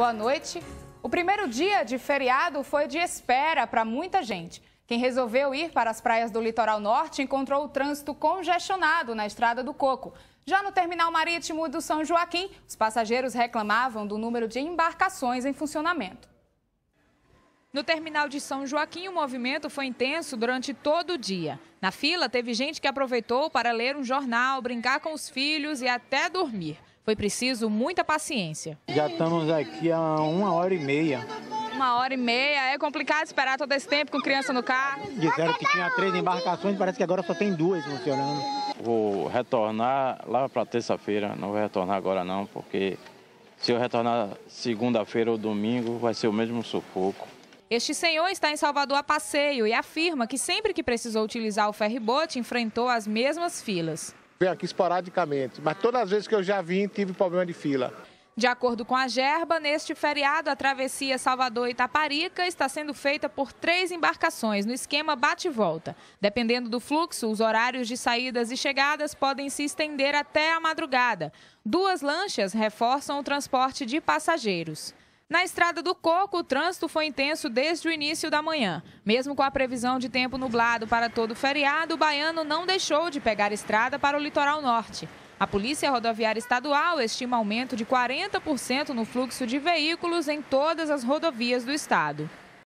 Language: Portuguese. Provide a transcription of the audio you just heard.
boa noite. O primeiro dia de feriado foi de espera para muita gente. Quem resolveu ir para as praias do litoral norte encontrou o trânsito congestionado na Estrada do Coco. Já no terminal marítimo do São Joaquim, os passageiros reclamavam do número de embarcações em funcionamento. No terminal de São Joaquim, o movimento foi intenso durante todo o dia. Na fila, teve gente que aproveitou para ler um jornal, brincar com os filhos e até dormir. Foi preciso muita paciência. Já estamos aqui há uma hora e meia. Uma hora e meia. É complicado esperar todo esse tempo com criança no carro? Disseram que tinha três embarcações, parece que agora só tem duas funcionando. Vou retornar lá para terça-feira, não vou retornar agora não, porque se eu retornar segunda-feira ou domingo vai ser o mesmo sufoco. Este senhor está em Salvador a passeio e afirma que sempre que precisou utilizar o ferribote enfrentou as mesmas filas. Venho aqui esporadicamente, mas todas as vezes que eu já vim tive problema de fila. De acordo com a Gerba, neste feriado, a travessia Salvador-Itaparica está sendo feita por três embarcações no esquema bate-volta. Dependendo do fluxo, os horários de saídas e chegadas podem se estender até a madrugada. Duas lanchas reforçam o transporte de passageiros. Na Estrada do Coco, o trânsito foi intenso desde o início da manhã. Mesmo com a previsão de tempo nublado para todo o feriado, o baiano não deixou de pegar estrada para o litoral norte. A Polícia Rodoviária Estadual estima aumento de 40% no fluxo de veículos em todas as rodovias do estado.